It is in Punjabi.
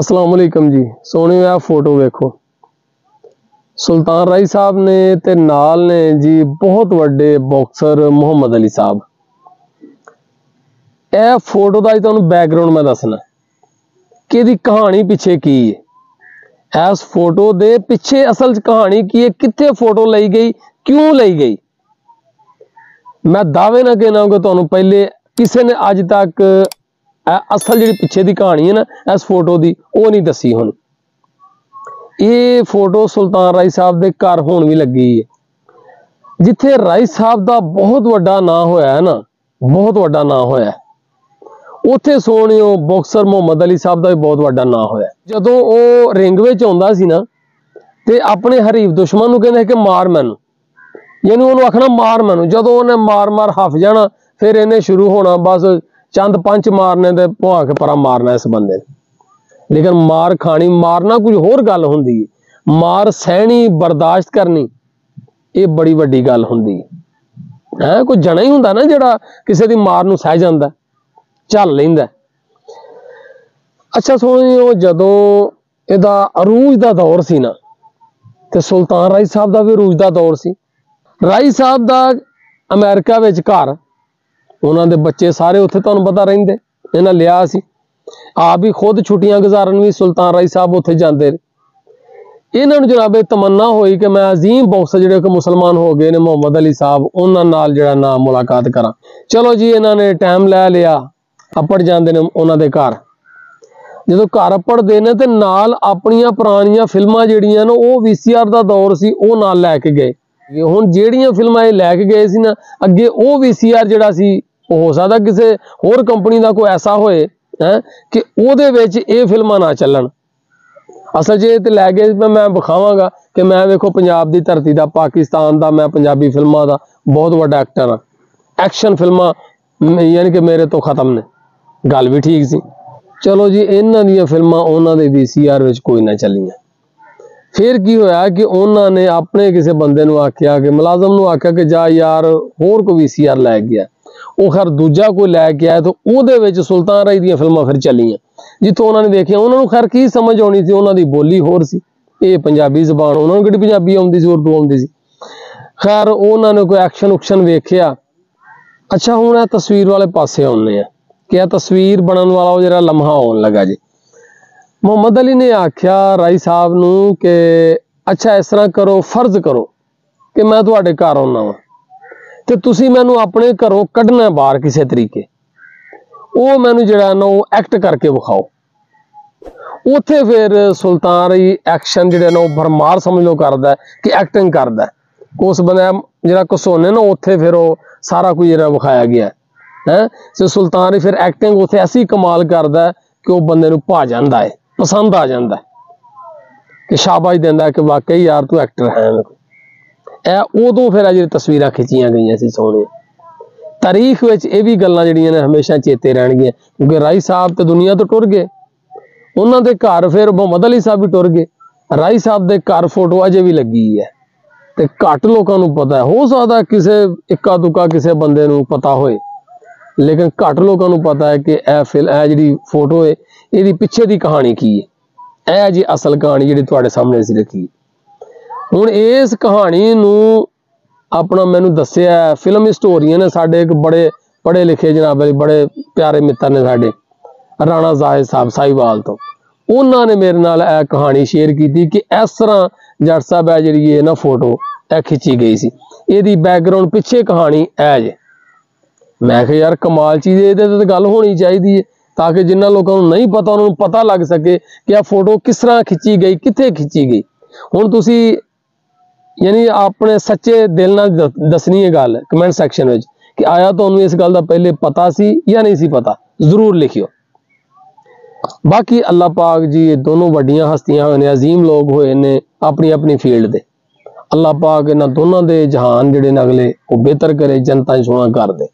ਅਸਲਾਮ ਅਲੈਕਮ ਜੀ। ਸੋਹਣਿਓ ਆ ਫੋਟੋ ਵੇਖੋ। ਸੁਲਤਾਨ ਰਾਈ ਸਾਹਿਬ ਨੇ ਤੇ ਨਾਲ ਨੇ ਜੀ ਬਹੁਤ ਵੱਡੇ ਬਾਕਸਰ ਮੁਹੰਮਦ ਅਲੀ ਸਾਹਿਬ। ਇਹ ਫੋਟੋ ਦਾ ਜੀ ਤੁਹਾਨੂੰ ਬੈਕਗ੍ਰਾਉਂਡ ਮੈਂ ਦੱਸਣਾ। ਕਿ ਇਹਦੀ ਕਹਾਣੀ ਪਿੱਛੇ ਕੀ ਹੈ ਇਸ ਫੋਟੋ ਦੇ ਪਿੱਛੇ ਅਸਲ 'ਚ ਕਹਾਣੀ ਕੀ ਹੈ ਕਿੱਥੇ ਫੋਟੋ ਲਈ ਗਈ? ਕਿਉਂ ਲਈ ਗਈ? ਮੈਂ ਦਾਅਵੇ ਨਾਲ ਕਹਿਣਾ ਕਿ ਤੁਹਾਨੂੰ ਪਹਿਲੇ ਕਿਸੇ ਨੇ ਅੱਜ ਤੱਕ ਅਸਲ ਜਿਹੜੀ ਪਿੱਛੇ ਦੀ ਕਹਾਣੀ ਹੈ ਨਾ, ਇਸ ਫੋਟੋ ਦੀ, ਉਹ ਨਹੀਂ ਦੱਸੀ ਹੁਣ। ਇਹ ਫੋਟੋ ਸੁਲਤਾਨ ਰਾਈ ਸਾਹਿਬ ਦੇ ਘਰ ਹੋਣ ਵੀ ਲੱਗੀ ਹੈ। ਜਿੱਥੇ ਰਾਈ ਸਾਹਿਬ ਦਾ ਬਹੁਤ ਵੱਡਾ ਨਾਂ ਹੋਇਆ ਹੈ ਨਾ, ਬਹੁਤ ਵੱਡਾ ਨਾਂ ਹੋਇਆ ਹੈ। ਉੱਥੇ ਸੋਹਣਿਓ ਬਾਕਸਰ ਮੁਹੰਮਦ ਅਲੀ ਸਾਹਿਬ ਦਾ ਵੀ ਬਹੁਤ ਵੱਡਾ ਨਾਂ ਹੋਇਆ ਜਦੋਂ ਉਹ ਰਿੰਗ ਵਿੱਚ ਆਉਂਦਾ ਸੀ ਨਾ, ਤੇ ਆਪਣੇ ਹਰੀਫ ਦੁਸ਼ਮਣ ਨੂੰ ਕਹਿੰਦਾ ਕਿ ਮਾਰ ਮੈਨੂੰ। ਯਾਨੀ ਉਹਨੂੰ ਆਖਣਾ ਮਾਰ ਮੈਨੂੰ। ਜਦੋਂ ਉਹਨੇ ਮਾਰ ਮਾਰ ਹਫ ਜਾਣਾ, ਫਿਰ ਇਹਨੇ ਸ਼ੁਰੂ ਹੋਣਾ ਬਸ ਚੰਦ ਪੰਜ ਮਾਰਨੇ ਤੇ ਭੁਆ ਕੇ ਪਰਾਂ ਮਾਰਨਾ ਇਸ ਬੰਦੇ ਨੇ। ਲੇਕਿਨ ਮਾਰ ਖਾਣੀ, ਮਾਰਨਾ ਕੁਝ ਹੋਰ ਗੱਲ ਹੁੰਦੀ ਹੈ ਮਾਰ ਸਹਿਣੀ, ਬਰਦਾਸ਼ਤ ਕਰਨੀ, ਇਹ ਬੜੀ ਵੱਡੀ ਗੱਲ ਹੁੰਦੀ ਹੈ ਹੈ, ਕੋਈ ਜਣਾ ਹੀ ਹੁੰਦਾ ਨਾ ਜਿਹੜਾ ਕਿਸੇ ਦੀ ਮਾਰ ਨੂੰ ਸਹਿ ਜਾਂਦਾ, ਝੱਲ ਲੈਂਦਾ। ਅੱਛਾ ਸੋਹਣਿਓ ਜਦੋਂ ਇਹਦਾ ਅਰੂਜ ਦਾ ਦੌਰ ਸੀ ਨਾ, ਤੇ ਸੁਲਤਾਨ ਰਾਈ ਸਾਹਿਬ ਦਾ ਵੀ ਅਰੂਜ ਦਾ ਦੌਰ ਸੀ। ਰਾਈ ਸਾਹਿਬ ਦਾ ਅਮਰੀਕਾ ਵਿੱਚ ਘਰ ਉਹਨਾਂ ਦੇ ਬੱਚੇ ਸਾਰੇ ਉੱਥੇ ਤੁਹਾਨੂੰ ਪਤਾ ਰਹਿੰਦੇ, ਇਹਨਾਂ ਲਿਆ ਸੀ। ਆਪ ਹੀ ਖੁਦ ਛੁੱਟੀਆਂ ਗੁਜ਼ਾਰਨ ਵੀ ਸੁਲਤਾਨ ਰਾਈ ਸਾਹਿਬ ਉੱਥੇ ਜਾਂਦੇ ਨੇ। ਇਹਨਾਂ ਨੂੰ ਜਨਾਬ ਇਹ ਤਮੰਨਾ ਹੋਈ ਕਿ ਮੈਂ ਅਜ਼ੀਮ ਬਾਕਸਰ ਜਿਹੜੇ ਕਿ ਮੁਸਲਮਾਨ ਹੋ ਗਏ ਨੇ, ਮੁਹੰਮਦ ਅਲੀ ਸਾਹਿਬ, ਉਹਨਾਂ ਨਾਲ ਜਿਹੜਾ ਨਾ ਮੁਲਾਕਾਤ ਕਰਾਂ। ਚਲੋ ਜੀ, ਇਹਨਾਂ ਨੇ ਟਾਈਮ ਲੈ ਲਿਆ। ਅੱਪੜ ਜਾਂਦੇ ਨੇ ਉਹਨਾਂ ਦੇ ਘਰ। ਜਦੋਂ ਘਰ ਪੜਦੇ ਨੇ ਤੇ ਨਾਲ ਆਪਣੀਆਂ ਪੁਰਾਣੀਆਂ ਫਿਲਮਾਂ ਜਿਹੜੀਆਂ ਨੇ, ਉਹ ਵੀਸੀਆਰ ਦਾ ਦੌਰ ਸੀ, ਉਹ ਨਾਲ ਲੈ ਕੇ ਗਏ। ਹੁਣ ਜਿਹੜੀਆਂ ਫਿਲਮਾਂ ਇਹ ਲੈ ਕੇ ਗਏ ਸੀ ਨਾ, ਅੱਗੇ ਉਹ ਵੀਸੀਆਰ ਜਿਹੜਾ ਸੀ, ਉਹ ਹੋ ਸਕਦਾ ਕਿਸੇ ਹੋਰ ਕੰਪਨੀ ਦਾ ਕੋਈ ਐਸਾ ਹੋਏ, ਹੈ, ਕਿ ਉਹਦੇ ਵਿੱਚ ਇਹ ਫਿਲਮਾਂ ਨਾ ਚੱਲਣ। ਅਸਲ ਜੇ ਤੇ ਲੈ ਗਏ ਮੈਂ ਮੈਂ ਵਿਖਾਵਾਂਗਾ ਕਿ ਮੈਂ ਵੇਖੋ ਪੰਜਾਬ ਦੀ ਧਰਤੀ ਦਾ, ਪਾਕਿਸਤਾਨ ਦਾ, ਮੈਂ ਪੰਜਾਬੀ ਫਿਲਮਾਂ ਦਾ ਬਹੁਤ ਵੱਡਾ ਐਕਟਰ ਹਾਂ। ਐਕਸ਼ਨ ਫਿਲਮਾਂ ਯਾਨੀ ਕਿ ਮੇਰੇ ਤੋਂ ਖਤਮ ਨੇ। ਗੱਲ ਵੀ ਠੀਕ ਸੀ। ਚਲੋ ਜੀ, ਇਹਨਾਂ ਦੀਆਂ ਫਿਲਮਾਂ ਉਹਨਾਂ ਦੇ ਵੀਸੀਆਰ ਵਿੱਚ ਕੋਈ ਨਾ ਚੱਲੀਆਂ। ਫਿਰ ਕੀ ਹੋਇਆ ਕਿ ਉਹਨਾਂ ਨੇ ਆਪਣੇ ਕਿਸੇ ਬੰਦੇ ਨੂੰ ਆਖਿਆ ਕਿ, ਮੁਲਾਜ਼ਮ ਨੂੰ ਆਖਿਆ ਕਿ ਜਾ ਯਾਰ ਹੋਰ ਕੋਈ ਵੀਸੀਆਰ ਲੈ ਗਿਆ ਉਹ ਖਰ ਦੂਜਾ ਕੋਈ ਲੈ ਕੇ ਆਇਆ ਤਾਂ ਉਹਦੇ ਵਿੱਚ ਸੁਲਤਾਨ ਰਾਈ ਦੀਆਂ ਫਿਲਮਾਂ ਫਿਰ ਚੱਲੀਆਂ। ਜਿੱਥੋਂ ਉਹਨਾਂ ਨੇ ਵੇਖਿਆ, ਉਹਨਾਂ ਨੂੰ ਖਰ ਕੀ ਸਮਝ ਆਉਣੀ ਸੀ? ਉਹਨਾਂ ਦੀ ਬੋਲੀ ਹੋਰ ਸੀ। ਇਹ ਪੰਜਾਬੀ ਜ਼ਬਾਨ, ਉਹਨਾਂ ਨੂੰ ਕਿਹੜੀ ਪੰਜਾਬੀ ਆਉਂਦੀ ਸੀ, ਉਰਦੂ ਆਉਂਦੀ ਸੀ। ਖੈਰ ਉਹਨਾਂ ਨੇ ਕੋਈ ਐਕਸ਼ਨ ਉਕਸ਼ਨ ਵੇਖਿਆ। ਅੱਛਾ, ਹੁਣ ਇਹ ਤਸਵੀਰ ਵਾਲੇ ਪਾਸੇ ਆਉਂਦੇ ਆ। ਕਿ ਇਹ ਤਸਵੀਰ ਬਣਨ ਵਾਲਾ ਉਹ ਜਿਹੜਾ ਲਮਹਾ ਆਉਣ ਲੱਗਾ ਜੀ। ਮੁਹੰਮਦ ਅਲੀ ਨੇ ਆਖਿਆ, ਰਾਈ ਸਾਹਿਬ ਨੂੰ ਕਿ ਅੱਛਾ, ਇਸ ਤਰ੍ਹਾਂ ਕਰੋ, ਫਰਜ਼ ਕਰੋ ਕਿ ਮੈਂ ਤੁਹਾਡੇ ਘਰ ਆਉਣਾ ਵਾਂ ਤੇ ਤੁਸੀਂ ਮੈਨੂੰ ਆਪਣੇ ਘਰੋਂ ਕੱਢਣਾ ਬਾਹਰ ਕਿਸੇ ਤਰੀਕੇ। ਉਹ ਮੈਨੂੰ ਜਿਹੜਾ ਨਾ, ਉਹ ਐਕਟ ਕਰਕੇ ਵਿਖਾਓ। ਉੱਥੇ ਫਿਰ ਸੁਲਤਾਨ ਰਹੀ ਐਕਸ਼ਨ ਜਿਹੜੇ ਨਾ, ਉਹ ਭਰਮਾਰ ਸਮਝ ਲਓ ਕਰਦਾ ਕਿ ਐਕਟਿੰਗ ਕਰਦਾ ਉਸ ਬੰਦਾ ਜਿਹੜਾ ਕਸੋਨੇ ਨਾ ਉੱਥੇ ਫਿਰ ਉਹ ਸਾਰਾ ਕੁਝ ਜਿਹੜਾ ਵਿਖਾਇਆ ਗਿਆ ਹੈ। ਤੇ ਸੁਲਤਾਨ ਰਹੀ ਫਿਰ ਐਕਟਿੰਗ ਉੱਥੇ ਐਸੀ ਕਮਾਲ ਕਰਦਾ ਕਿ ਉਹ ਬੰਦੇ ਨੂੰ ਭਾ ਜਾਂਦਾ ਹੈ। ਪਸੰਦ ਆ ਜਾਂਦਾ ਹੈ। ਕਿ ਸ਼ਾਬਾਸ਼ ਦਿੰਦਾ ਕਿ ਵਾਕਈ ਯਾਰ ਤੂੰ ਐਕਟਰ ਹੈ ਇਹ ਉਦੋਂ ਫਿਰ ਇਹ ਜਿਹੜੀ ਤਸਵੀਰਾਂ ਖਿੱਚੀਆਂ ਗਈਆਂ ਸੀ ਸੋਹਣੇ। ਤਾਰੀਖ ਵਿੱਚ ਇਹ ਵੀ ਗੱਲਾਂ ਜਿਹੜੀਆਂ ਨੇ ਹਮੇਸ਼ਾ ਚੇਤੇ ਰਹਿਣਗੀਆਂ, ਕਿਉਂਕਿ ਰਾਈ ਸਾਹਿਬ ਤੇ ਦੁਨੀਆ ਤੋਂ ਟੁਰ ਗਏ। ਉਹਨਾਂ ਦੇ ਘਰ ਫਿਰ ਮੁਹੰਮਦ ਅਲੀ ਸਾਹਿਬ ਵੀ ਟੁਰ ਗਏ। ਰਾਈ ਸਾਹਿਬ ਦੇ ਘਰ ਫੋਟੋ ਅਜੇ ਵੀ ਲੱਗੀ ਹੈ। ਤੇ ਘੱਟ ਲੋਕਾਂ ਨੂੰ ਪਤਾ ਹੈ। ਹੋ ਸਕਦਾ ਕਿਸੇ ਇੱਕਾ ਦੁੱਕਾ ਕਿਸੇ ਬੰਦੇ ਨੂੰ ਪਤਾ ਹੋਏ। ਲੇਕਿਨ ਘੱਟ ਲੋਕਾਂ ਨੂੰ ਪਤਾ ਹੈ ਕਿ ਇਹ ਫਿਲ ਇਹ ਜਿਹੜੀ ਫੋਟੋ ਹੈ, ਇਹਦੀ ਪਿੱਛੇ ਦੀ ਕਹਾਣੀ ਕੀ ਹੈ? ਇਹ ਜੀ ਅਸਲ ਕਹਾਣੀ ਜਿਹੜੀ ਤੁਹਾਡੇ ਸਾਹਮਣੇ ਅਸੀਂ ਰੱਖੀ ਹੁਣ ਇਸ ਕਹਾਣੀ ਨੂੰ ਆਪਣਾ ਮੈਨੂੰ ਦੱਸਿਆ ਫਿਲਮ ਹਿਸਟੋਰੀਅਨ ਨੇ ਸਾਡੇ ਇੱਕ ਬੜੇ ਪੜ੍ਹੇ ਲਿਖੇ ਜਨਾਬ ਬੜੇ ਪਿਆਰੇ ਮਿੱਤਰ ਨੇ ਸਾਡੇ, ਰਾਣਾ ਜ਼ਾਹਿਦ ਸਾਹਿਬ ਸਾਈਵਾਲ ਤੋਂ। ਉਹਨਾਂ ਨੇ ਮੇਰੇ ਨਾਲ ਇਹ ਕਹਾਣੀ ਸ਼ੇਅਰ ਕੀਤੀ ਕਿ ਇਸ ਤਰ੍ਹਾਂ ਜੱਟ ਸਾਹਿਬ ਹੈ ਜਿਹੜੀ ਇਹ ਨਾ ਫੋਟੋ ਇਹ ਖਿੱਚੀ ਗਈ ਸੀ। ਇਹਦੀ ਬੈਕਗ੍ਰਾਉਂਡ ਪਿੱਛੇ ਕਹਾਣੀ ਇਹ ਜੇ। ਮੈਂ ਕਿਹਾ ਯਾਰ ਕਮਾਲ ਚੀਜ਼ ਹੈ, ਇਹਦੇ ਤੇ ਤਾਂ ਗੱਲ ਹੋਣੀ ਚਾਹੀਦੀ ਹੈ ਤਾਂ ਕਿ ਜਿਨ੍ਹਾਂ ਲੋਕਾਂ ਨੂੰ ਨਹੀਂ ਪਤਾ ਉਹਨਾਂ ਨੂੰ ਪਤਾ ਲੱਗ ਸਕੇ ਕਿ ਇਹ ਫੋਟੋ ਕਿਸ ਤਰ੍ਹਾਂ ਖਿੱਚੀ ਗਈ ਕਿੱਥੇ ਖਿੱਚੀ ਗਈ। ਹੁਣ ਤੁਸੀਂ ਯਾਨੀ ਆਪਣੇ ਸੱਚੇ ਦਿਲ ਨਾਲ ਦ- ਦੱਸਣੀ ਹੈ ਗੱਲ ਕਮੈਂਟ ਸੈਕਸ਼ਨ ਵਿੱਚ ਕਿ ਆਇਆ ਤੁਹਾਨੂੰ ਇਸ ਗੱਲ ਦਾ ਪਹਿਲੇ ਪਤਾ ਸੀ ਜਾਂ ਨਹੀਂ ਸੀ ਪਤਾ ਜ਼ਰੂਰ ਲਿਖਿਓ। ਬਾਕੀ ਅੱਲਾਹ ਪਾਕ ਜੀ ਇਹ ਦੋਨੋਂ ਵੱਡੀਆਂ ਹਸਤੀਆਂ ਹੋਏ ਨੇ ਅਜ਼ੀਮ ਲੋਕ ਹੋਏ ਨੇ ਆਪਣੀ ਆਪਣੀ ਫੀਲਡ ਦੇ। ਅੱਲਾਹ ਪਾਕ ਇਹਨਾਂ ਦੋਨਾਂ ਦੇ ਜਹਾਨ ਜਿਹੜੇ ਨੇ ਅਗਲੇ ਉਹ ਬਿਹਤਰ ਕਰੇ ਜਨਤਾ ਨੂੰ ਸੋਹਣਾ ਕਰ ਦੇ।